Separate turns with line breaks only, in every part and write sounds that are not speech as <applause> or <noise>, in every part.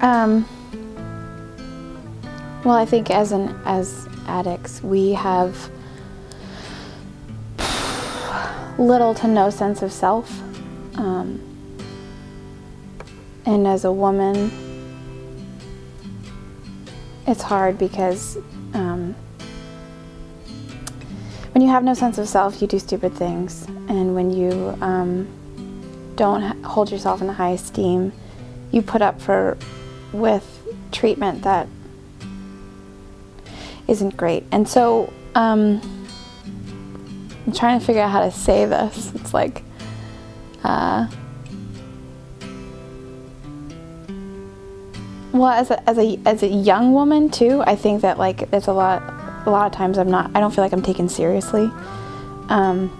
Um, well, I think as an as addicts, we have little to no sense of self. Um, and as a woman, it's hard because um, when you have no sense of self, you do stupid things. And when you um, don't hold yourself in high esteem, you put up for with treatment that isn't great. And so um, I'm trying to figure out how to say this. It's like, uh, well, as a, as a as a young woman too, I think that like it's a lot. A lot of times I'm not. I don't feel like I'm taken seriously. Um,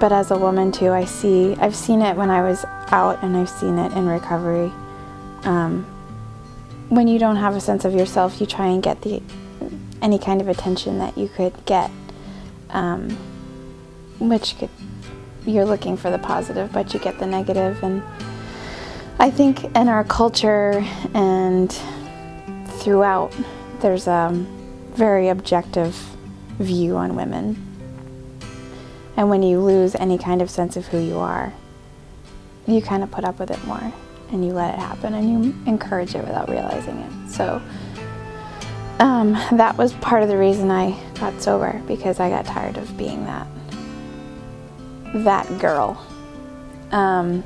but as a woman too, I see. I've seen it when I was out, and I've seen it in recovery. Um, when you don't have a sense of yourself, you try and get the any kind of attention that you could get, um, which could you're looking for the positive, but you get the negative. And I think in our culture and throughout, there's a very objective view on women. And when you lose any kind of sense of who you are, you kind of put up with it more and you let it happen and you encourage it without realizing it. So um, that was part of the reason I got sober because I got tired of being that that girl. Um,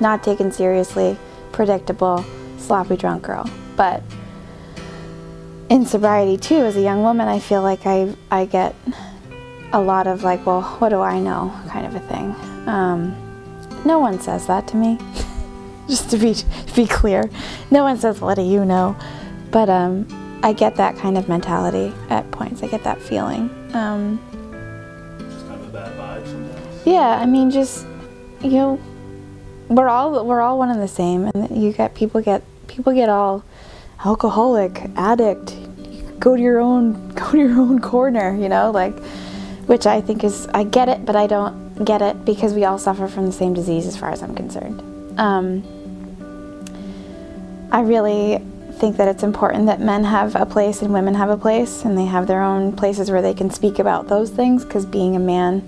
not taken seriously, predictable, sloppy drunk girl. But in sobriety too, as a young woman, I feel like I I get a lot of like, well, what do I know, kind of a thing. Um, no one says that to me. <laughs> Just to be be clear, no one says, "What do you know?" But um, I get that kind of mentality at points. I get that feeling. Um,
Just kind of
yeah, I mean, just you know, we're all we're all one and the same, and you get people get people get all alcoholic, addict. Go to your own <laughs> go to your own corner, you know, like which I think is I get it, but I don't get it because we all suffer from the same disease as far as I'm concerned. Um, I really think that it's important that men have a place and women have a place, and they have their own places where they can speak about those things. Because being a man,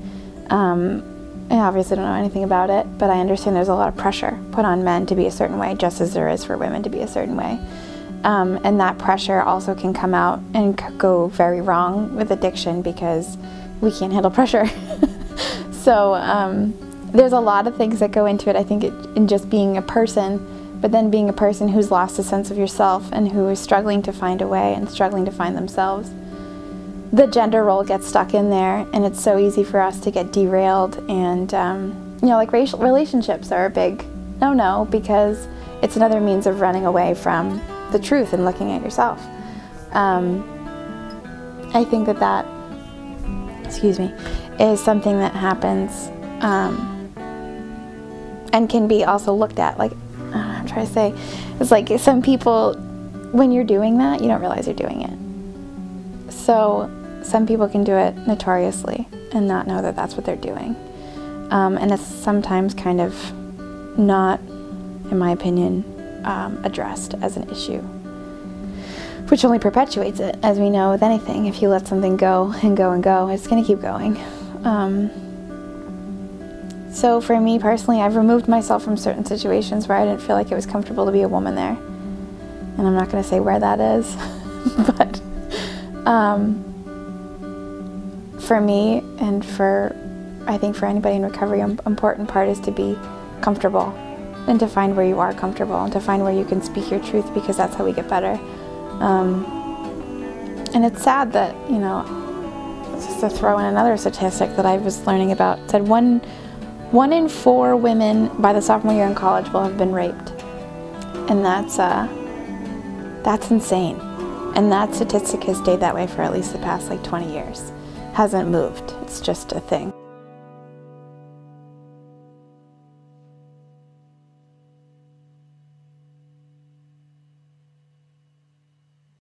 um, I obviously don't know anything about it, but I understand there's a lot of pressure put on men to be a certain way, just as there is for women to be a certain way. Um, and that pressure also can come out and go very wrong with addiction because we can't handle pressure. <laughs> so um, there's a lot of things that go into it. I think it, in just being a person, but then being a person who's lost a sense of yourself and who is struggling to find a way and struggling to find themselves. The gender role gets stuck in there, and it's so easy for us to get derailed. And um, you know, like racial relationships are a big no-no because it's another means of running away from the truth and looking at yourself. Um, I think that that, excuse me, is something that happens um, and can be also looked at. Like, know, I'm trying to say, it's like some people, when you're doing that, you don't realize you're doing it. So some people can do it notoriously and not know that that's what they're doing. Um, and it's sometimes kind of not, in my opinion, um, addressed as an issue, which only perpetuates it, as we know with anything. If you let something go and go and go, it's going to keep going. Um, so for me personally, I've removed myself from certain situations where I didn't feel like it was comfortable to be a woman there. And I'm not going to say where that is, <laughs> but um, for me and for, I think for anybody in recovery, an important part is to be comfortable and to find where you are comfortable and to find where you can speak your truth because that's how we get better. Um, and it's sad that, you know, just to throw in another statistic that I was learning about, said one, one in four women by the sophomore year in college will have been raped. And that's, uh, that's insane. And that statistic has stayed that way for at least the past like 20 years. Hasn't moved. It's just a thing.